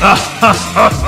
啊哈哈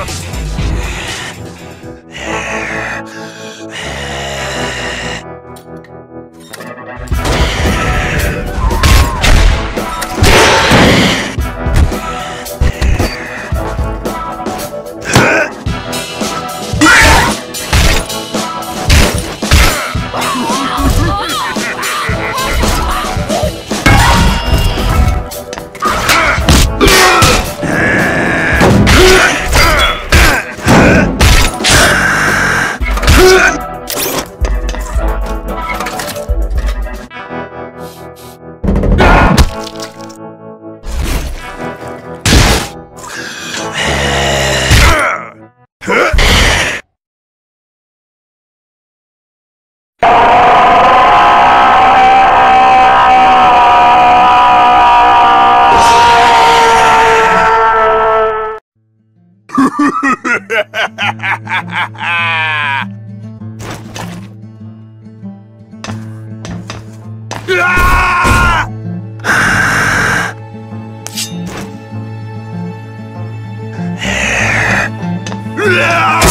Yeah!